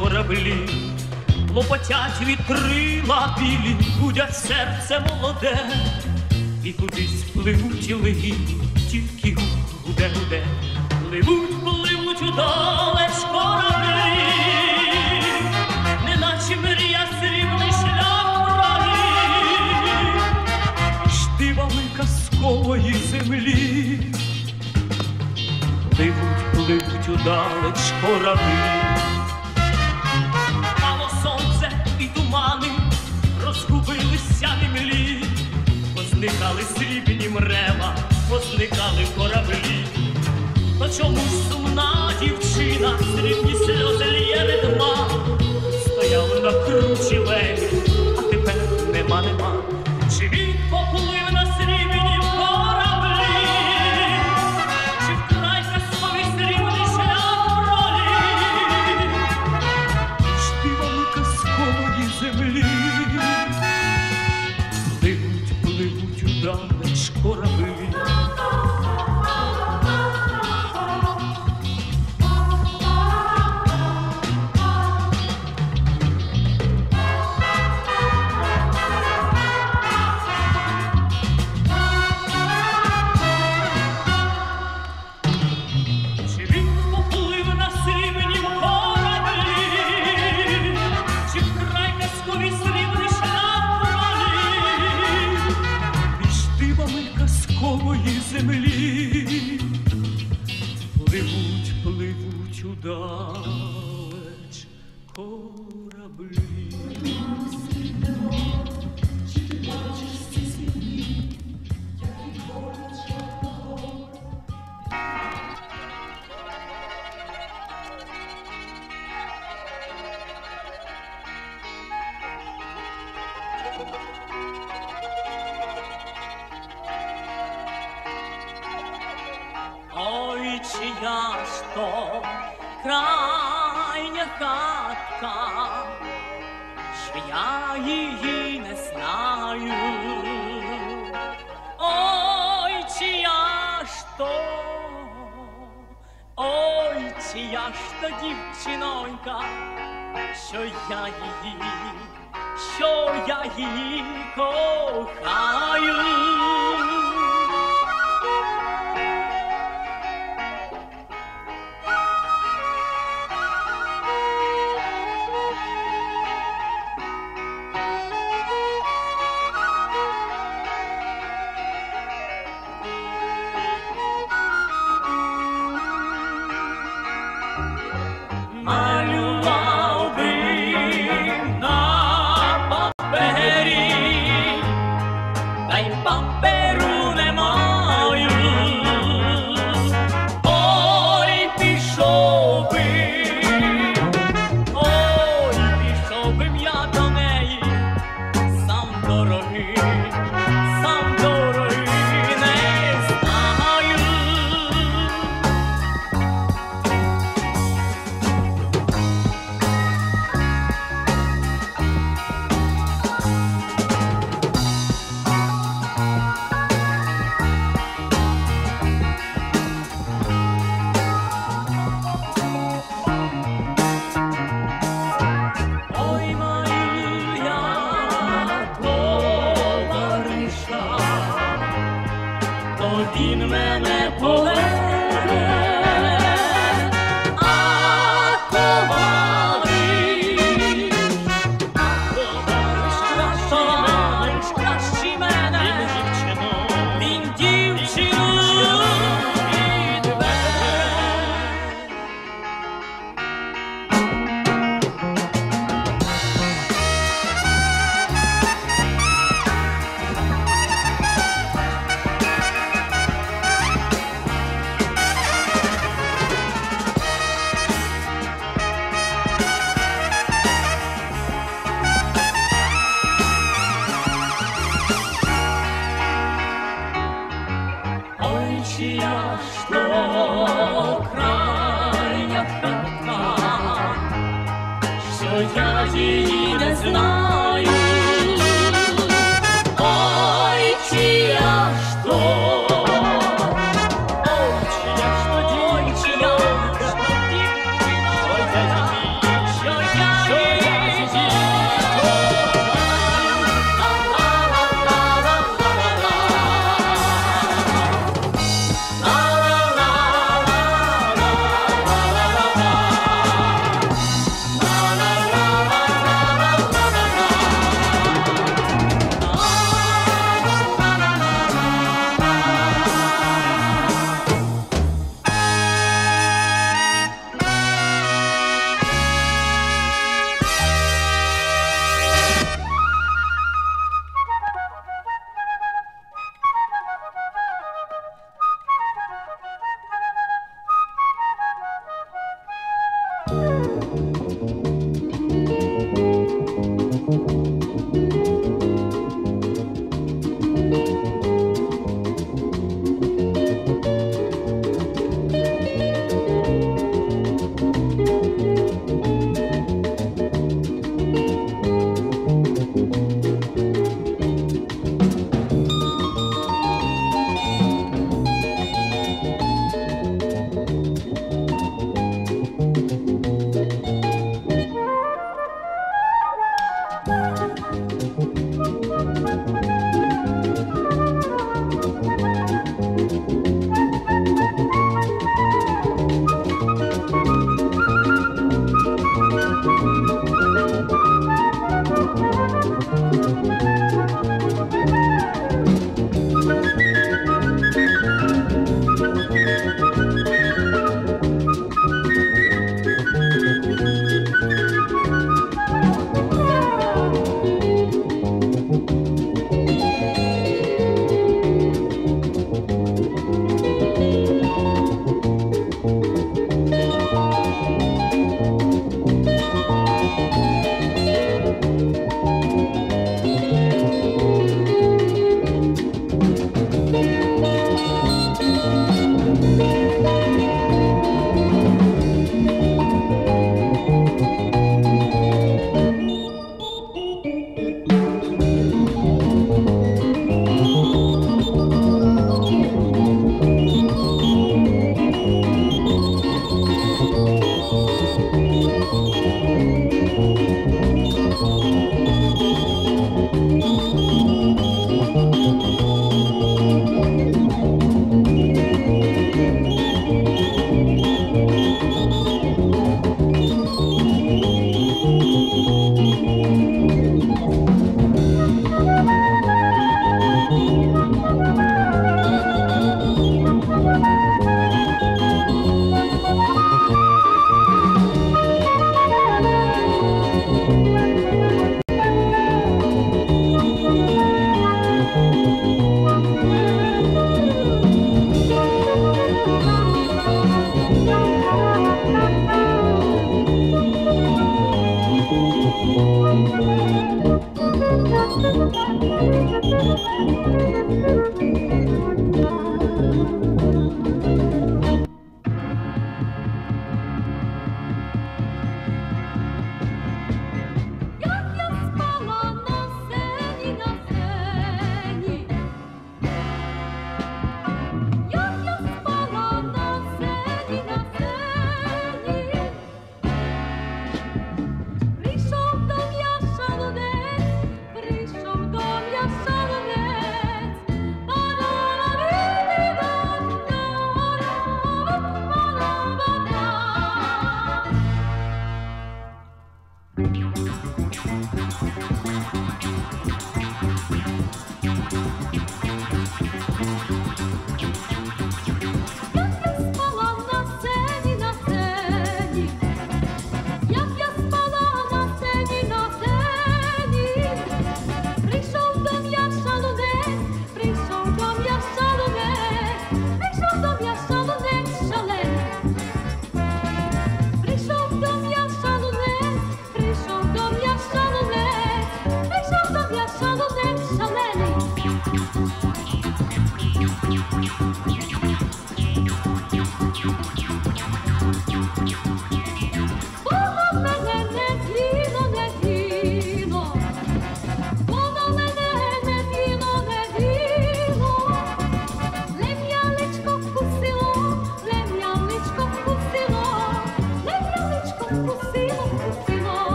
кораблі, лопотять вітрила білі, будять серце молоде, і кудись пливуть і легіть, тільки буде, гуде, пливуть, пливуть удалеч кораблі, неначе мрія срібний шлях правий, штивами казкової землі. Пливуть, пливуть удалеч кораблі. позникали срібні мрева, позникали кораблі. Та чомусь сумна дівчина, срібні сльози л'є редма, стояла на кручі лені, а тепер нема, нема. Чи він поплив?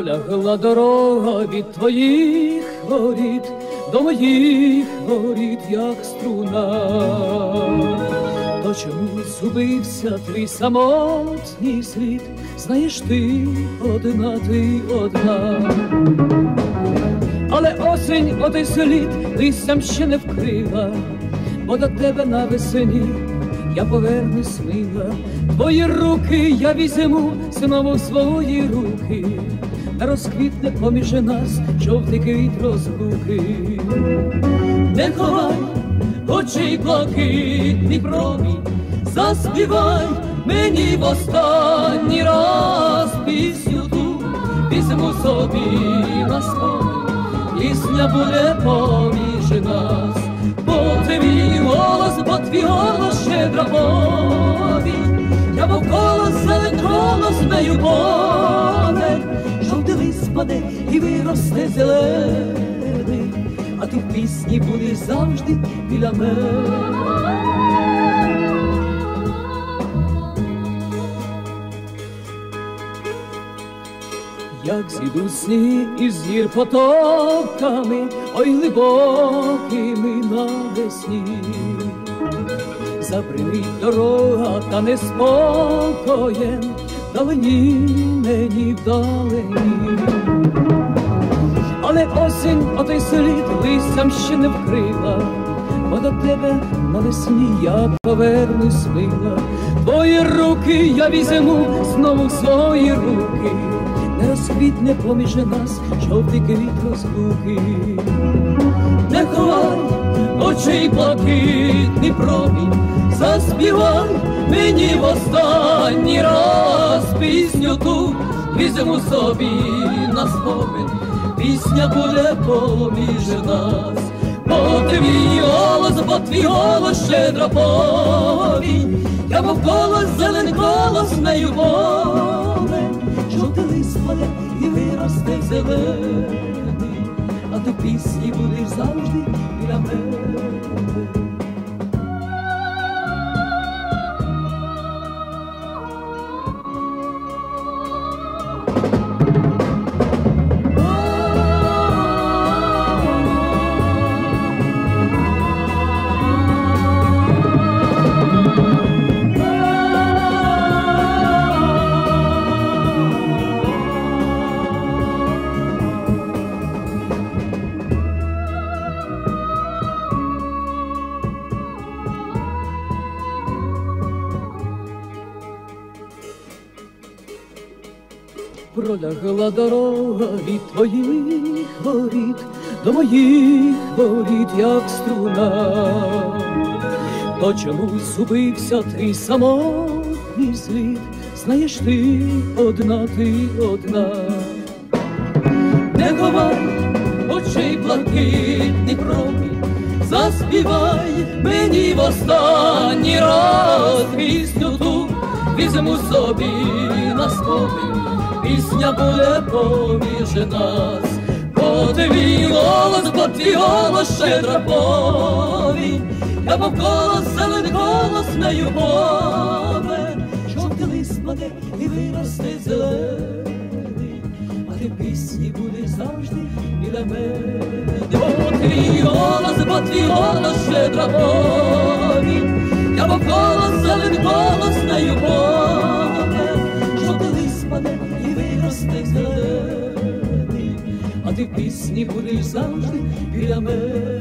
Пролягла дорога від твоїх воріт до моїх воріт, як струна. То чому зубився твій самотній світ? Знаєш ти одна, ти одна. Але осень отой слід листям ще не вкрила, бо до тебе навесені я повернусь мила. Твої руки я візьму знову в свої руки, та розквітне поміж нас жовтий квіт розлуки. Не ховай очей блакитний промінь, заспівай мені в останній раз пісню ту, візьму собі на спомин, пісня буде поміж нас, бо твій голос, бо твій голос щедра повінь, я навколо зелень коло з нею повен, жовтий і виросте зелений, а ти в пісні будеш завжди біля мене. Як зійдуть сніг із гір потоками, ой глибокими навесні, Забринить дорога та неспокоєм, вдалині мені вдалині. Але осінь отой слід листям ще не вкрила, бо до тебе навесні я повернусь мила. Твої руки я візьму знову свої руки, не розквітне поміж нас жовтий квіт розлуки. Не ховай очей блакитний промінь, заспівай мені в останній раз пісню ту, візьму собі на спомин, пісня буде поміж нас, бо твій голос, бо твій голос щедра повінь, я навколо зелений голос нею повен, жовтий лист спаде і виросте зелений, а ти пісні будеш завжди біля мене. Пролягла дорога від твоїх воріт до моїх воріт, як струна. То чомусь зубився твій самотній слід, знаєш ти одна, ти одна. Не ховай очей блакитний промінь, заспівай мені в останній раз пісню ту, візьму собі на спомин, пісня буде поміж нас, бо твій голос, бо твій голос щедра повінь, я навколо зелений голос нею повен, жовтий лист спаде і виросте зелений, а ти пісні будеш завжди біля мене, бо твій голос, бо твій голос щедра повінь, я навколо зелений голос нею повен, а в пісні будеш завжди біля мене.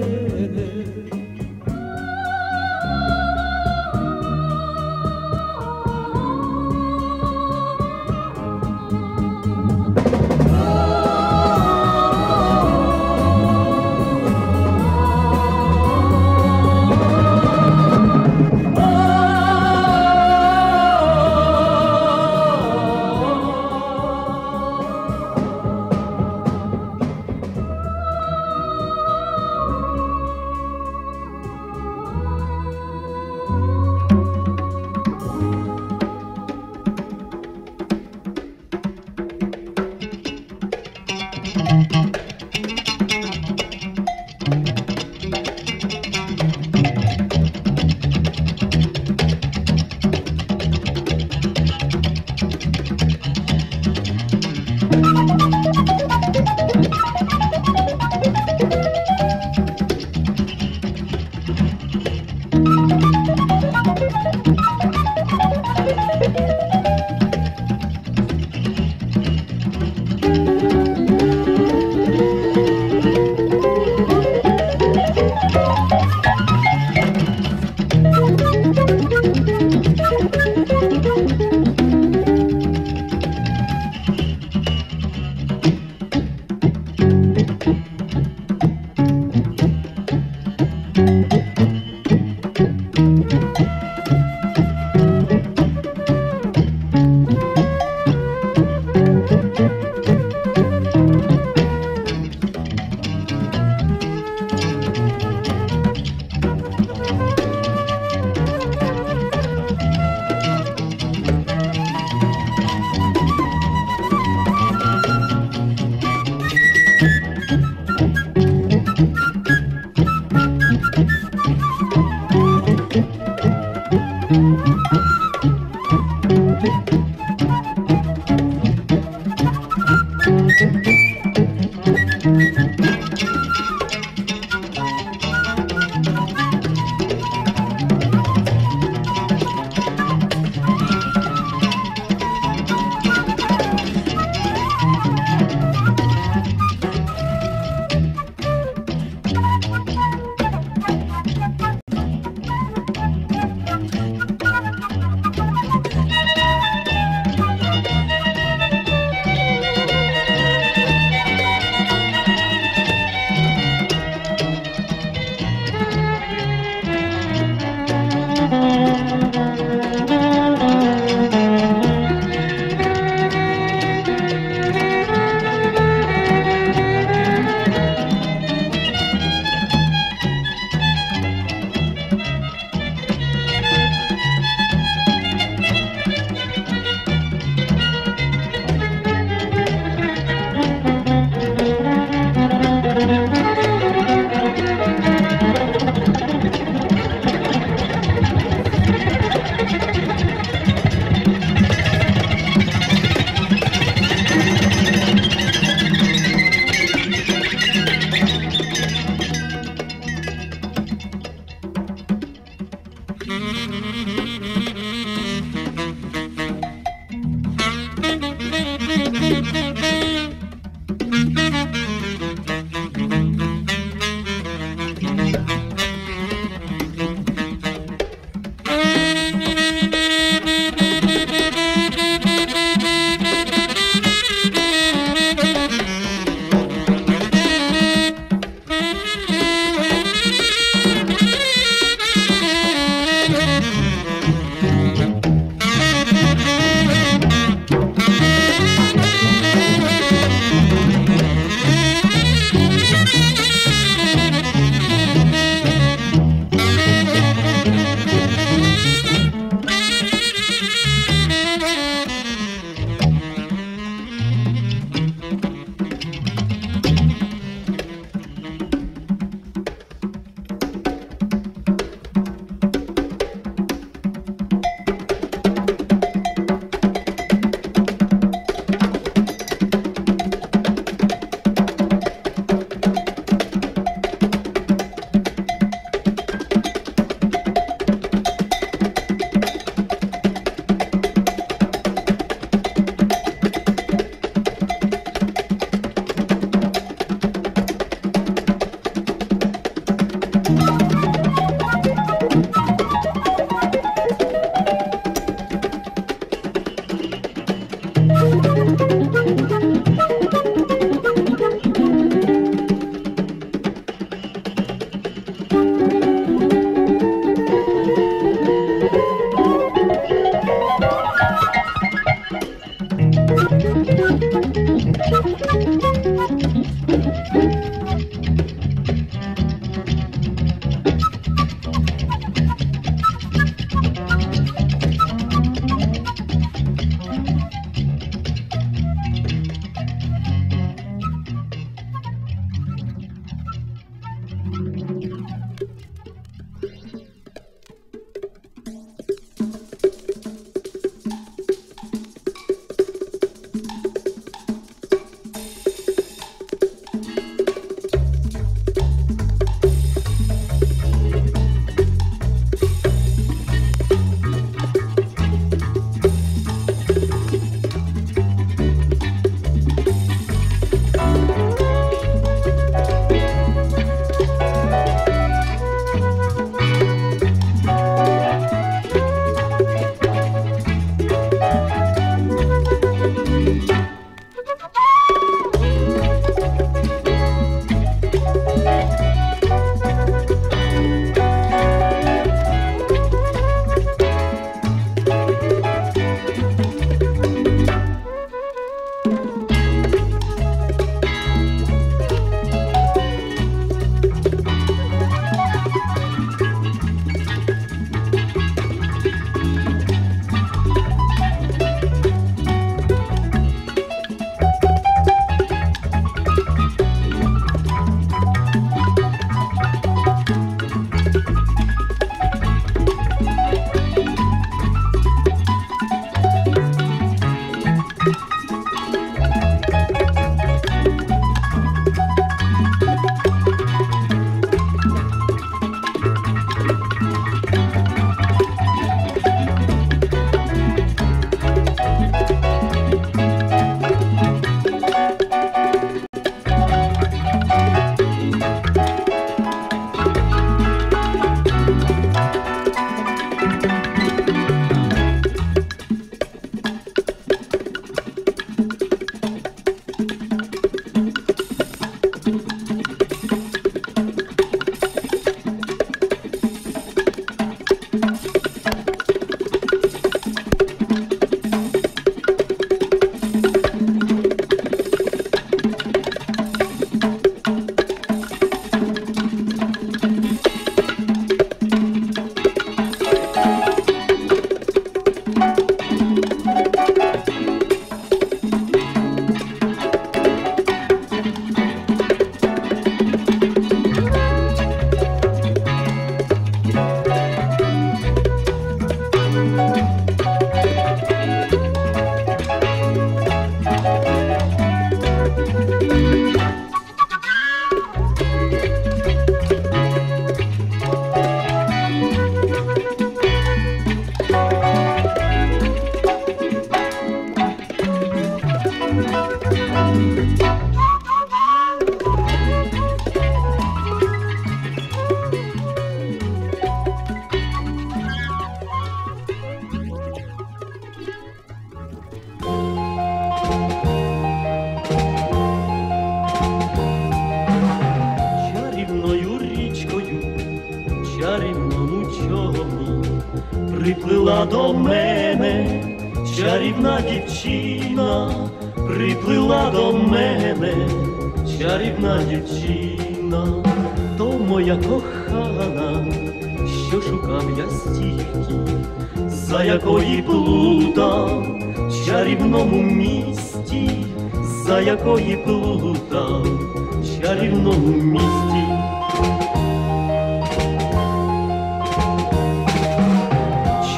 Чарівному місті.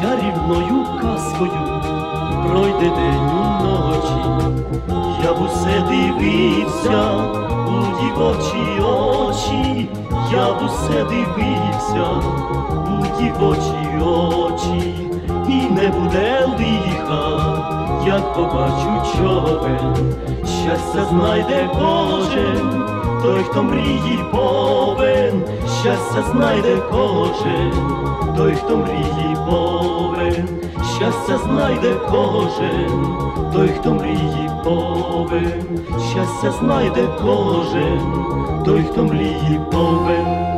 чарівною казкою пройде день у ночі, я б усе дивився у дівочі очі, я б усе дивився у дівочі очі, і не буде лиха, як побачу човен, щастя знайде кожен. Той, хто мрії повен, щастя знайде кожен, той, хто мрії повен, щастя знайде кожен, той, хто мрії повен, щастя знайде кожен, той, хто мрії повен.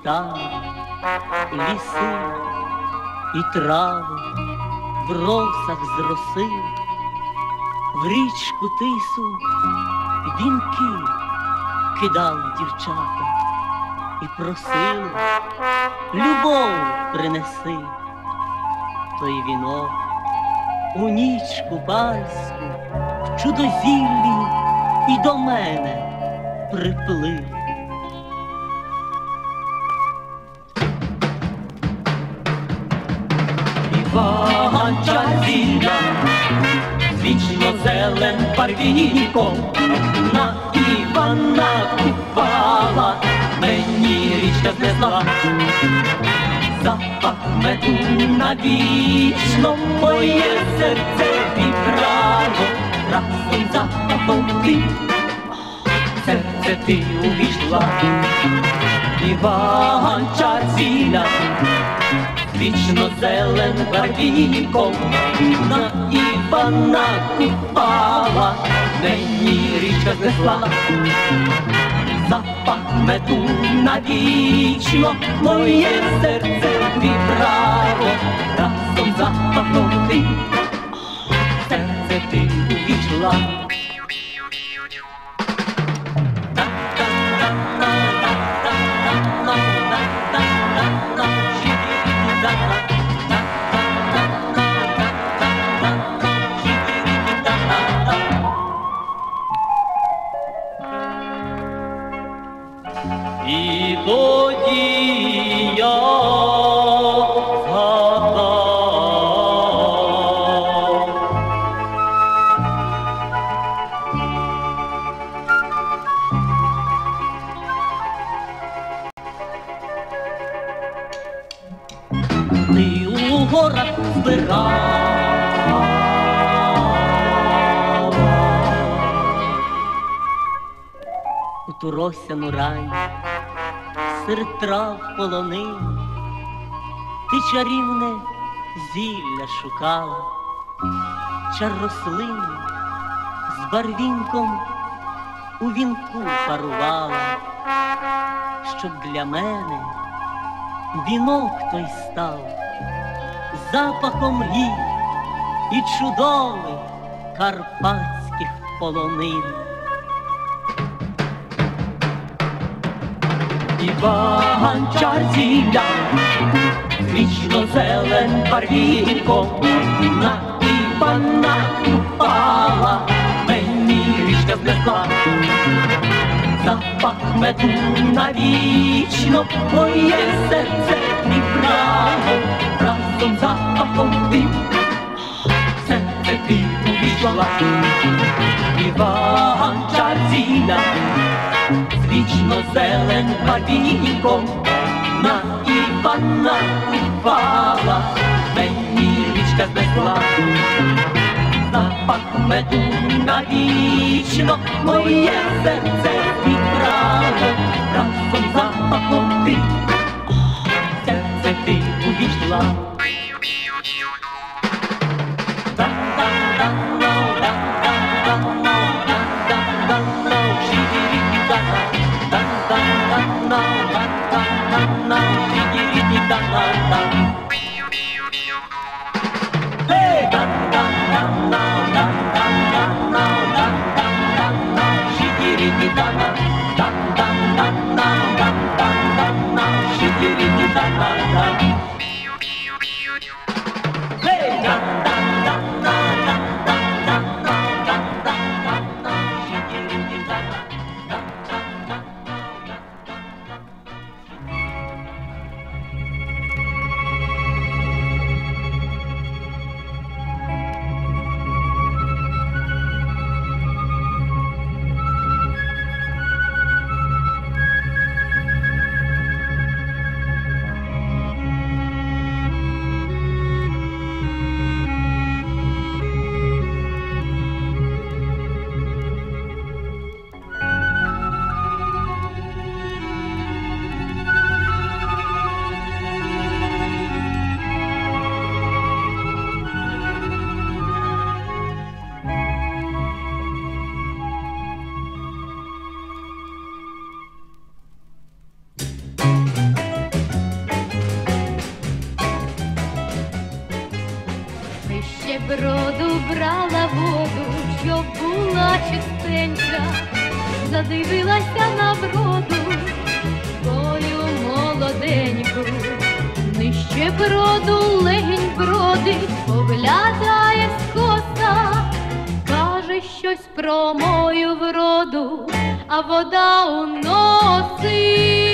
Світанок, ліси і трави в росах з роси, в річку тису вінки кидали дівчата і просили, любов принеси той вінок у ніч купальську, в чудозіллі і до мене приплив. Чазіля, вічно зелен парвіком, на Івана купала, мені річка знесла. Запах меду навічно моє серце вібрало, разом запахом ти, серце ти увійшла, Іван Чазіля, вічно зелен барвінком, на Івана купала, мені річка знесла запах меду навічно моє серце вібрало, разом запахом ти, серце ти увійшла. І тоді я згадав. Ти у горах збирав. У ту росяну рань серед трав полонин, ти чарівне зілля шукала, чар рослин з барвінком у вінку парувала, щоб для мене вінок той став запахом гір і чудових карпатських полонин. Іван Чарзіля, вічно зелен барвінком, на Івана упала, мені річка знесла, запах меду навічно, моє серце вібрало, разом з запахом ти, в серце ти увійшла, Іван Чарзіля, вічно зелен барвінком, на Івана упала, мені річка знесла, запах меду навічно, моє серце вібрало, броду, нижче броду легінь бродить, поглядає коса, каже щось про мою вроду, а вода у носи.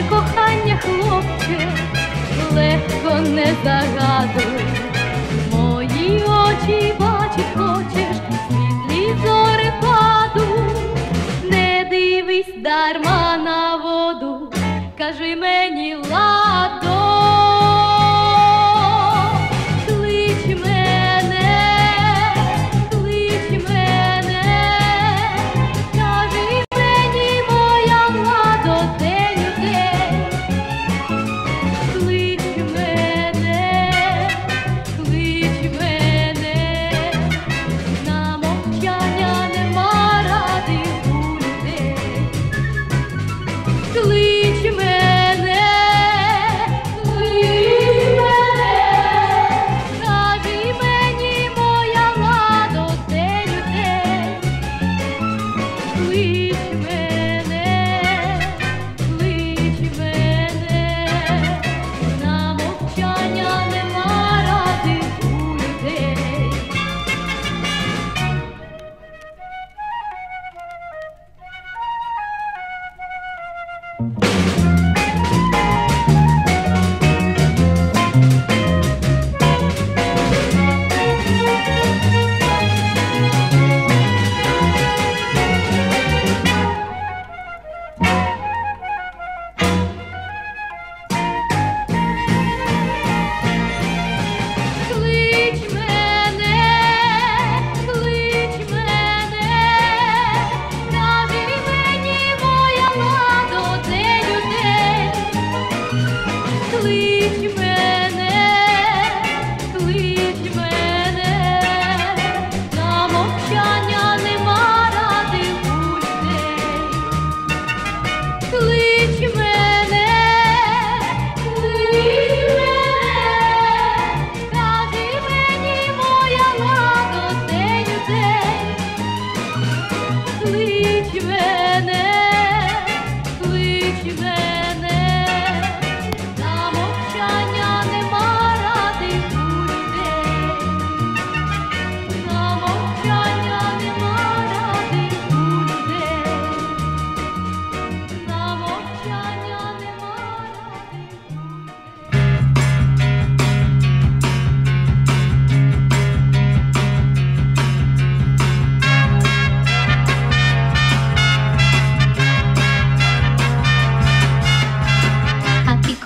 Моє кохання, хлопче, легко не загадуй, мої очі.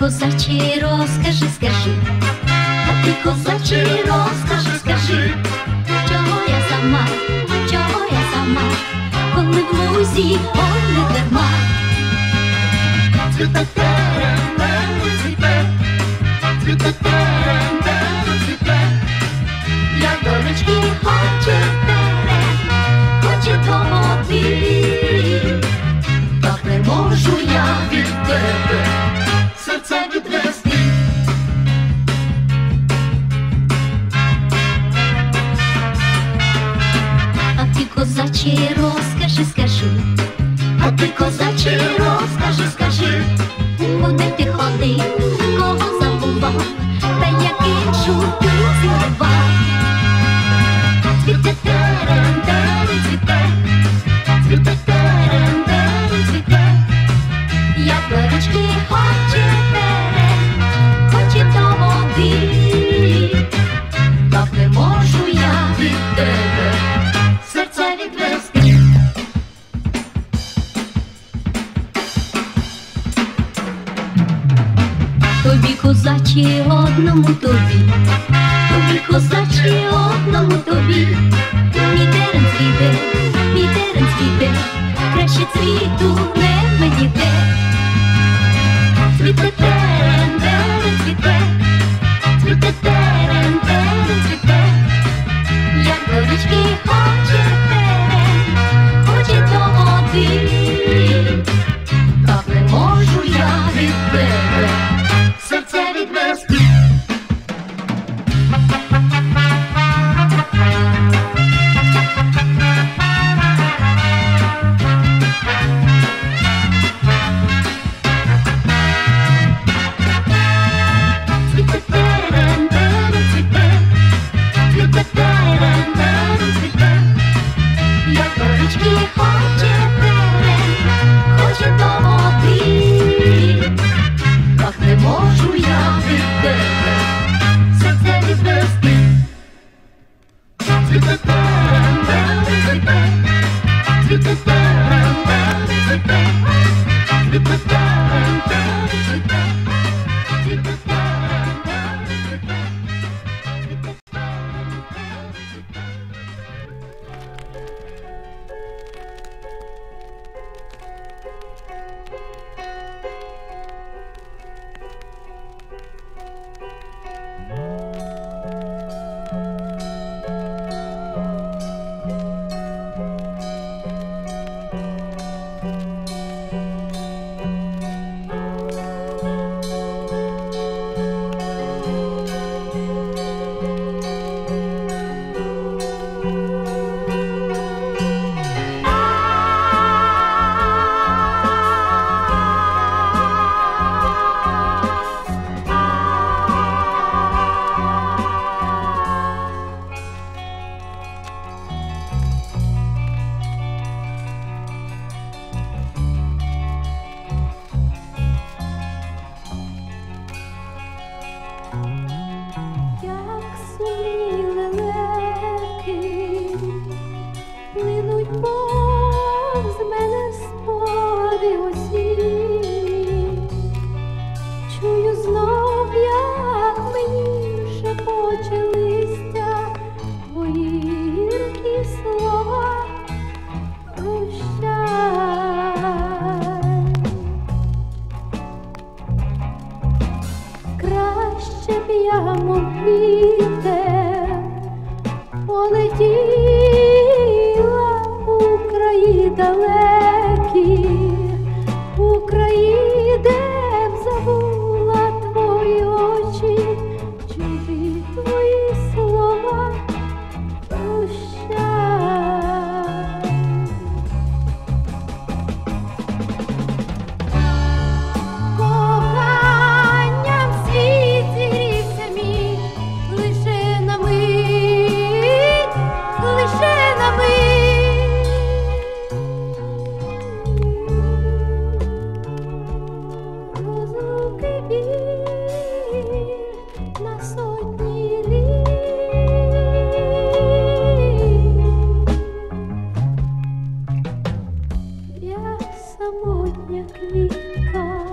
Cusatiro мій терен цвіте, краще цвіту не видіте. самотня квітка.